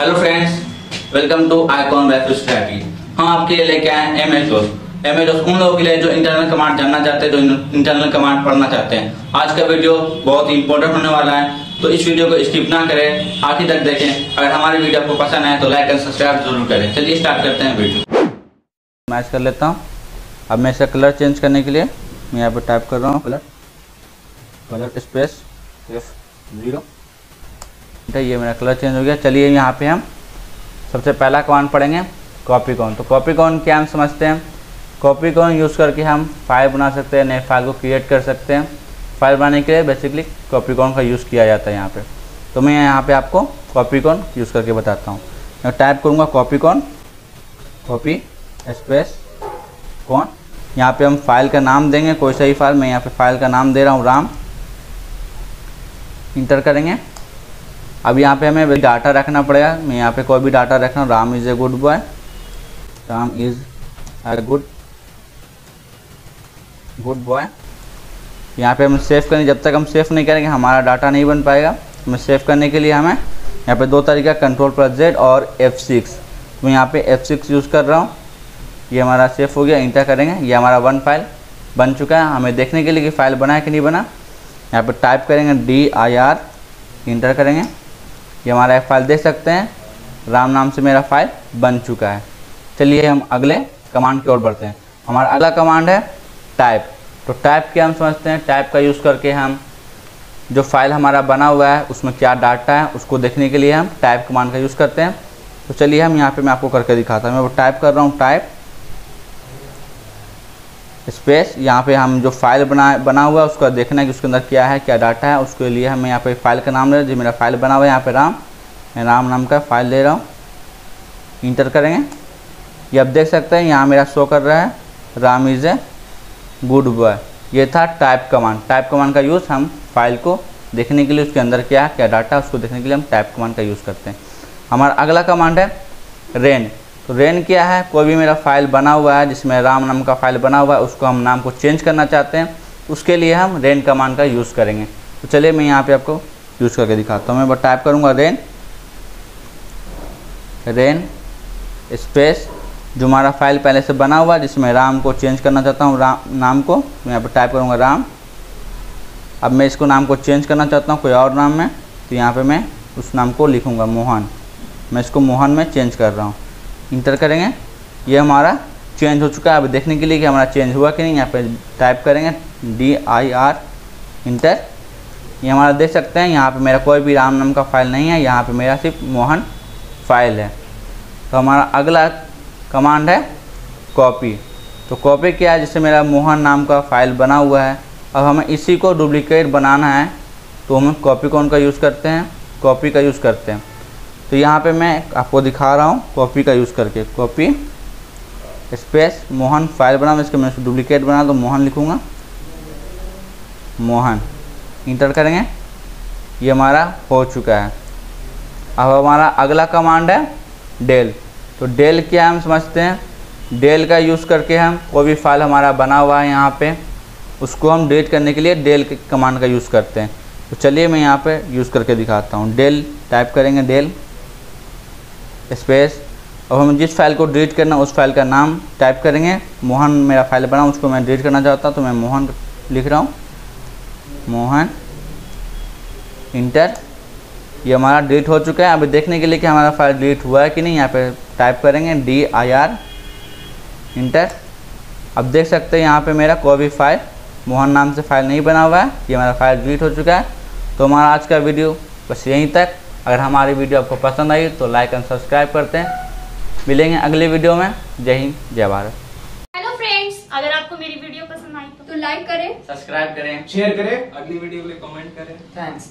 Welcome to icon web society हम आपके लिए लेके आए एम एच ओस एम एच ओस उन लोगों के लिए जो इंटरनल कमांड जानना चाहते हैं, जो इंटरनल कमांड पढ़ना चाहते हैं। आज का वीडियो बहुत ही इंपॉर्टेंट होने वाला है तो इस वीडियो को स्किप ना करें। आखिर तक देखें। अगर हमारी वीडियो आपको पसंद आए तो लाइक एंड सब्सक्राइब ज़रूर करें। चलिए स्टार्ट करते हैं वीडियो मैच कर लेता हूँ। अब मैं इसका कलर चेंज करने के लिए मैं यहाँ पर टाइप कर रहा हूँ। Colour colour space F zero ये मेरा कलर चेंज हो गया। चलिए यहाँ पे हम सबसे पहला कमांड पढ़ेंगे कॉपी कौन तो कॉपी कौन क्या हम समझते हैं? कॉपी कौन यूज़ करके हम फ़ाइल बना सकते हैं, नए फ़ाइल को क्रिएट कर सकते हैं। फ़ाइल बनाने के लिए बेसिकली कॉपी कौन का यूज़ किया जाता है यहाँ पर तो मैं यहाँ पर आपको कॉपी कौन यूज़ करके बताता हूँ। मैं टाइप करूँगा कॉपी कौन कॉपी स्पेस कौन यहाँ पे हम फ़ाइल का नाम देंगे, कोई सा ही फ़ाइल मैं यहाँ पे फ़ाइल का नाम दे रहा हूँ, राम। इंटर करेंगे। अब यहाँ पे हमें डाटा रखना पड़ेगा। मैं यहाँ पे कोई भी डाटा रख रहा हूँ, Ram is a good boy Ram is a good good boy यहाँ पे हम सेव करेंगे जब तक हम सेव नहीं करेंगे, हमारा डाटा नहीं बन पाएगा। हमें सेव करने के लिए हमें यहाँ पे दो तरीका कंट्रोल प्लस जेड और एफ़ सिक्स मैं यहाँ पे एफ़ सिक्स यूज़ कर रहा हूँ। ये हमारा सेव हो गया इंटर करेंगे। ये हमारा वन फ़ाइल बन चुका है। हमें देखने के लिए कि फ़ाइल बना है कि नहीं बना। यहाँ पे टाइप करेंगे डी आई आर इंटर करेंगे। ये हमारा एक फ़ाइल देख सकते हैं। राम नाम से मेरा फ़ाइल बन चुका है। चलिए हम अगले कमांड की ओर बढ़ते हैं। हमारा अगला कमांड है टाइप तो टाइप क्या हम समझते हैं? टाइप का यूज़ करके हम जो फ़ाइल हमारा बना हुआ है, उसमें क्या डाटा है, उसको देखने के लिए हम टाइप कमांड का यूज़ करते हैं। तो चलिए हम यहाँ पे मैं आपको करके दिखाता हूँ। मैं वो टाइप कर रहा हूँ टाइप स्पेस यहाँ पे हम जो फ़ाइल बना बना हुआ है, उसका देखना है कि उसके अंदर क्या है, क्या डाटा है। उसके लिए हमें यहाँ पे फ़ाइल का नाम ले जो, मेरा फ़ाइल बना हुआ है यहाँ पे राम। मैं राम नाम का फ़ाइल ले रहा हूँ। इंटर करेंगे। ये आप देख सकते हैं, यहाँ मेरा शो कर रहा है। Ram is a good boy ये था टाइप कमांड टाइप कमांड का यूज़ हम फ़ाइल को देखने के लिए, उसके अंदर क्या है, क्या डाटा उसको देखने के लिए हम टाइप कमांड का यूज़ करते हैं। हमारा अगला कमांड है रेन तो रेन क्या है? कोई भी मेरा फ़ाइल बना हुआ है, जिसमें राम नाम का फ़ाइल बना हुआ है, उसको हम नाम को चेंज करना चाहते हैं, उसके लिए हम रेन कमांड का यूज़ करेंगे। तो चलिए मैं यहाँ पे आपको यूज़ करके दिखाता हूँ। मैं बस टाइप करूँगा रेन रेन स्पेस जो हमारा फ़ाइल पहले से बना हुआ है, जिसमें राम को चेंज करना चाहता हूँ, राम नाम को, मैं यहाँ पर टाइप करूँगा राम। अब मैं इसको नाम को चेंज करना चाहता हूँ, कोई और नाम में तो यहाँ पर मैं उस नाम को लिखूँगा मोहन। मैं इसको मोहन में चेंज कर रहा हूँ। इंटर करेंगे। ये हमारा चेंज हो चुका है। अब देखने के लिए कि हमारा चेंज हुआ कि नहीं, यहाँ पे टाइप करेंगे। डी आई आर इंटर ये हमारा देख सकते हैं, यहाँ पे मेरा कोई भी राम नाम का फ़ाइल नहीं है। यहाँ पे मेरा सिर्फ़ मोहन फ़ाइल है। तो हमारा अगला कमांड है कॉपी तो कॉपी क्या है? जिससे मेरा मोहन नाम का फ़ाइल बना हुआ है। अब हमें इसी को डुप्लीकेट बनाना है। तो हम कॉपी कौन का यूज़ करते हैं? कॉपी का यूज़ करते हैं। तो यहाँ पे मैं आपको दिखा रहा हूँ कॉपी का यूज़ करके। कॉपी स्पेस मोहन फ़ाइल बना मैं इसके मैं डुप्लीकेट बना तो मोहन लिखूँगा। मोहन इंटर करेंगे। ये हमारा हो चुका है। अब हमारा अगला कमांड है डेल तो डेल क्या हम समझते हैं? डेल का यूज़ करके हम कोई भी फ़ाइल हमारा बना हुआ है यहाँ पे, उसको हम डिलीट करने के लिए डेल के कमांड का यूज़ करते हैं। तो चलिए मैं यहाँ पे यूज़ करके दिखाता हूँ। डेल टाइप करेंगे डेल स्पेस अब हमें जिस फ़ाइल को डिलीट करना, उस फ़ाइल का नाम टाइप करेंगे। मोहन मेरा फ़ाइल बना, उसको मैं डिलीट करना चाहता तो मैं मोहन लिख रहा हूँ। मोहन इंटर ये हमारा डिलीट हो चुका है। अभी देखने के लिए कि हमारा फ़ाइल डिलीट हुआ है कि नहीं, यहाँ पे टाइप करेंगे डी आई आर इंटर अब देख सकते हैं, यहाँ पे मेरा कोई भी फ़ाइल मोहन नाम से फ़ाइल नहीं बना हुआ है। ये हमारा फ़ाइल डिलीट हो चुका है। तो हमारा आज का वीडियो बस यहीं तक। अगर हमारी वीडियो आपको पसंद आई तो लाइक एंड सब्सक्राइब करते हैं। मिलेंगे अगले वीडियो में। जय हिंद जय भारत। हेलो फ्रेंड्स अगर आपको मेरी वीडियो पसंद आई तो तो लाइक करें। सब्सक्राइब करें। शेयर करें। अगली वीडियो के लिए कमेंट करें। थैंक्स।